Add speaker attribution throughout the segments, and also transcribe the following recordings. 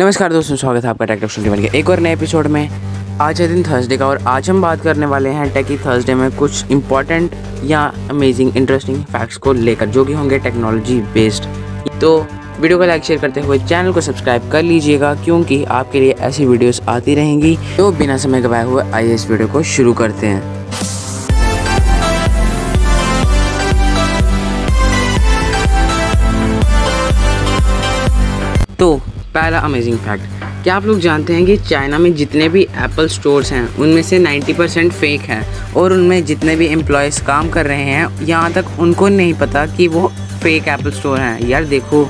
Speaker 1: नमस्कार दोस्तों, स्वागत है आपका टेक ट्वेंटी के एक और नए एपिसोड में। आज है दिन थर्सडे का और आज हम बात करने वाले हैं टेकी थर्सडे में कुछ इंपॉर्टेंट या अमेजिंग इंटरेस्टिंग फैक्ट्स को लेकर, जो कि होंगे टेक्नोलॉजी बेस्ड तो वीडियो को लाइक शेयर करते हुए चैनल को सब्सक्राइब कर लीजिएगा, क्योंकि आपके लिए ऐसी वीडियोस आती रहेंगी तो बिना समय गवाए हुए आइए इस वीडियो को शुरू करते हैं। तो पहला अमेजिंग फैक्ट क्या आप लोग जानते हैं कि चाइना में जितने भी एप्पल स्टोर्स हैं, उनमें से 90 परसेंट फेक हैं और उनमें जितने भी एम्प्लॉयज़ काम कर रहे हैं, यहाँ तक उनको नहीं पता कि वो फेक एप्पल स्टोर हैं। यार देखो,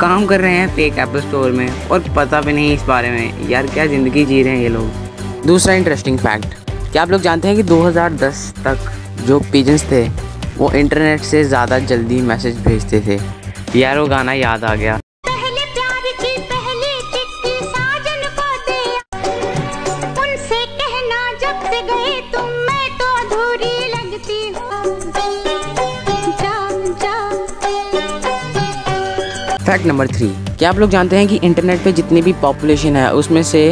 Speaker 1: काम कर रहे हैं फेक एप्पल स्टोर में और पता भी नहीं इस बारे में। यार क्या ज़िंदगी जी रहे हैं ये लोग? दूसरा इंटरेस्टिंग फैक्ट क्या आप लोग जानते हैं कि 2010 तक जो पिजन्स थे, वो इंटरनेट से ज़्यादा जल्दी मैसेज भेजते थे? यार वो गाना याद आ गया। फैक्ट नंबर थ्री क्या आप लोग जानते हैं कि इंटरनेट पे जितनी भी पॉपुलेशन है, उसमें से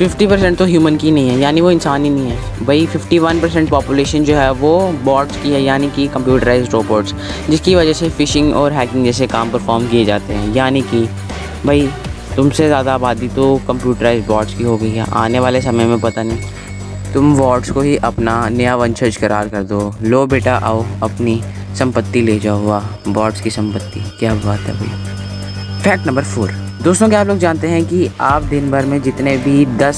Speaker 1: 50 परसेंट तो ह्यूमन की नहीं है, यानी वो इंसान ही नहीं है। भाई 51 परसेंट पॉपुलेशन जो है, वो बॉट्स की है, यानी कि कंप्यूटराइज रोबोट्स जिसकी वजह से फ़िशिंग और हैकिंग जैसे काम परफॉर्म किए जाते हैं। यानी कि भाई तुमसे ज़्यादा आबादी तो कंप्यूटराइज बॉट्स की हो गई है। आने वाले समय में पता नहीं। तुम वॉट्स को ही अपना नया वंशज करार कर दो। लो बेटा, आओ, अपनी संपत्ति ले जाओ। हुआ बॉट्स की संपत्ति। क्या बात है भाई फैक्ट नंबर फोर दोस्तों, क्या आप लोग जानते हैं कि आप दिन भर में जितने भी दस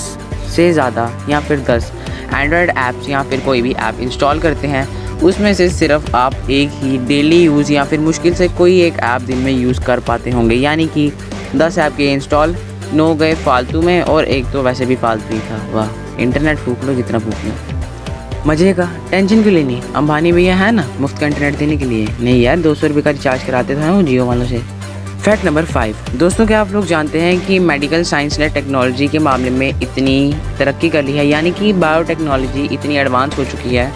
Speaker 1: से ज़्यादा या फिर दस एंड्रॉयड ऐप्स या फिर कोई भी ऐप इंस्टॉल करते हैं, उसमें से सिर्फ़ आप एक ही डेली यूज़ या फिर मुश्किल से कोई एक ऐप दिन में यूज़ कर पाते होंगे। यानी कि दस ऐप के इंस्टॉल नौ गए फालतू में और एक तो वैसे भी फालतू ही था। वाह इंटरनेट फूक लो जितना फूक लो। मज़े का टेंशन क्यों लेनी अंबानी भैया है ना, मुफ़्त का इंटरनेट देने के लिए। नहीं यार, दो सौ रुपये का रिचार्ज कराते थे वो जियो वालों से। फैक्ट नंबर फाइव दोस्तों क्या आप लोग जानते हैं कि मेडिकल साइंस ने टेक्नोलॉजी के मामले में इतनी तरक्की कर ली है? यानी कि बायोटेक्नोलॉजी इतनी एडवांस हो चुकी है।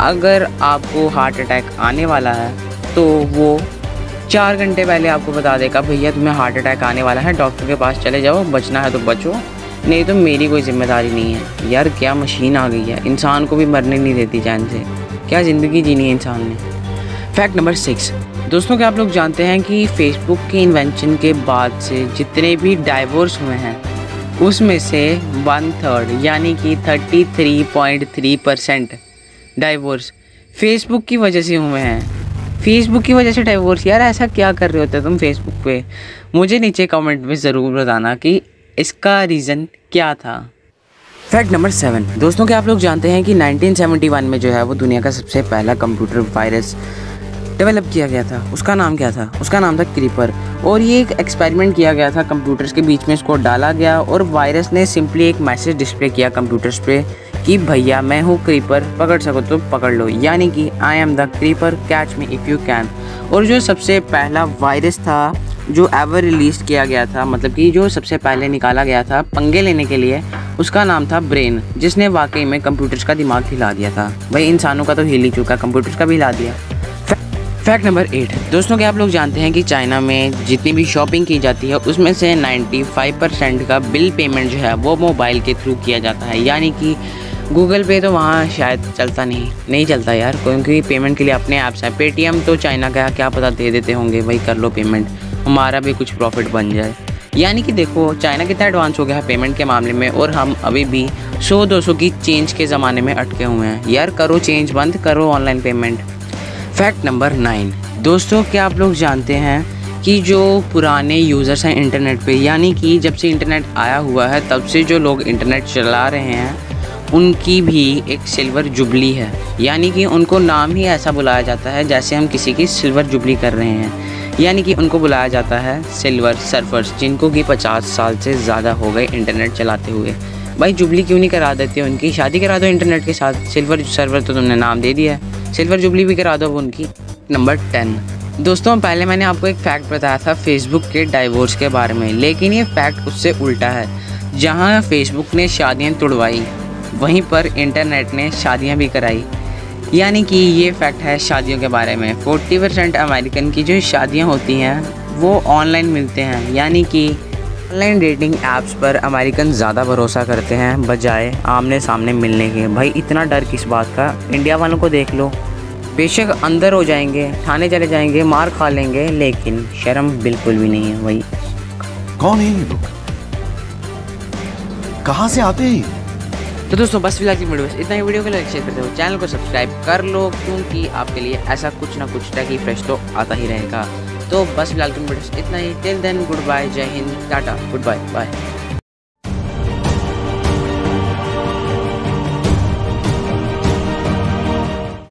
Speaker 1: अगर आपको हार्ट अटैक आने वाला है तो वो चार घंटे पहले आपको बता देगा, भैया, तुम्हें हार्ट अटैक आने वाला है, डॉक्टर के पास चले जाओ, बचना है तो बचो। नहीं तो मेरी कोई ज़िम्मेदारी नहीं है। यार, क्या मशीन आ गई है? इंसान को भी मरने नहीं देती जान से। क्या ज़िंदगी जीनी है इंसान ने? Fact number six. दोस्तों, क्या आप लोग जानते हैं कि फेसबुक के इन्वेंशन के बाद से जितने भी डाइवोर्स हुए हैं, उसमें से वन थर्ड यानी कि thirty three point three percent divorce Facebook की वजह से हुए हैं। फेसबुक की वजह से डाइवोर्स यार, ऐसा क्या कर रहे होते तुम फेसबुक पे? मुझे नीचे कमेंट में ज़रूर बताना कि इसका रीज़न क्या था। फैक्ट नंबर सेवन दोस्तों, क्या आप लोग जानते हैं कि 1971 में जो है वो दुनिया का सबसे पहला कंप्यूटर वायरस डेवलप किया गया था? उसका नाम क्या था? उसका नाम था क्रीपर और ये एक एक्सपेरिमेंट किया गया था कंप्यूटर्स के बीच में, इसको डाला गया और वायरस ने सिंपली एक मैसेज डिस्प्ले किया कंप्यूटर्स पे। कि भैया मैं हूँ क्रीपर पकड़ सको तो पकड़ लो। यानी कि I am the creeper catch me if you can और जो सबसे पहला वायरस था, जो एवर रिलीज़ किया गया था मतलब कि जो सबसे पहले निकाला गया था पंगे लेने के लिए, उसका नाम था ब्रेन जिसने वाकई में कंप्यूटर्स का दिमाग हिला दिया था। भाई, इंसानों का तो हिल ही चुका कंप्यूटर्स का भी हिला दिया। फैक्ट नंबर एट दोस्तों, क्या आप लोग जानते हैं कि चाइना में जितनी भी शॉपिंग की जाती है, उसमें से 95 परसेंट का बिल पेमेंट जो है, वो मोबाइल के थ्रू किया जाता है। यानी कि गूगल पे तो वहाँ शायद चलता नहीं नहीं चलता यार, क्योंकि पेमेंट के लिए अपने ऐप्स हैं। पेटीएम तो चाइना का क्या पता दे देते होंगे, भाई कर लो पेमेंट हमारा भी कुछ प्रॉफिट बन जाए। यानी कि देखो चाइना कितना एडवांस हो गया है पेमेंट के मामले में, और हम अभी भी सौ दो सौ की चेंज के ज़माने में अटके हुए हैं। यार करो चेंज बंद, करो online payment fact number nine दोस्तों, क्या आप लोग जानते हैं कि जो पुराने यूज़र्स हैं इंटरनेट पे, यानी कि जब से इंटरनेट आया हुआ है, तब से जो लोग इंटरनेट चला रहे हैं उनकी भी एक सिल्वर जुबली है। यानी कि उनको नाम ही ऐसा बुलाया जाता है जैसे हम किसी की सिल्वर जुबली कर रहे हैं। यानी कि उनको बुलाया जाता है सिल्वर सर्फर्स, जिनको कि 50 साल से ज़्यादा हो गए इंटरनेट चलाते हुए। भाई, जुबली क्यों नहीं करा देते उनकी? शादी करा दो इंटरनेट के साथ। सिल्वर सर्वर तो तुमने नाम दे दिया है। सिल्वर जुबली भी करा दो उनकी। Number ten. दोस्तों, पहले मैंने आपको एक फ़ैक्ट बताया था फेसबुक के डाइवोर्स के बारे में, लेकिन ये फैक्ट उससे उल्टा है। जहाँ फेसबुक ने शादियाँ तुड़वाई वहीं पर इंटरनेट ने शादियाँ भी कराई। यानी कि ये फैक्ट है शादियों के बारे में। 40 परसेंट अमेरिकन की जो शादियाँ होती हैं, वो ऑनलाइन मिलते हैं। यानी कि ऑनलाइन डेटिंग ऐप्स पर अमेरिकन ज़्यादा भरोसा करते हैं, बजाय आमने सामने मिलने के। भाई, इतना डर किस बात का? इंडिया वालों को देख लो। बेशक अंदर हो जाएँगे, थाने चले जाएँगे, मार खा लेंगे, लेकिन शर्म बिल्कुल भी नहीं है भाई।
Speaker 2: कौन है ये लोग? कहाँ से आते हैं?
Speaker 1: तो दोस्तों, बस फ़िलहाल की वीडियो बस इतना ही वीडियो के लाइक शेयर करते हो चैनल को सब्सक्राइब कर लो, क्योंकि आपके लिए ऐसा कुछ ना कुछ टैकी फ्रेश तो आता ही रहेगा। तो बस फ़िलहाल की वीडियो इतना ही। टिल देन गुड बाय जय हिंद, टाटा गुड बाय बाय